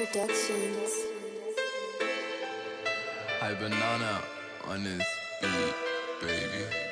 Productions. High banana on this beat, baby.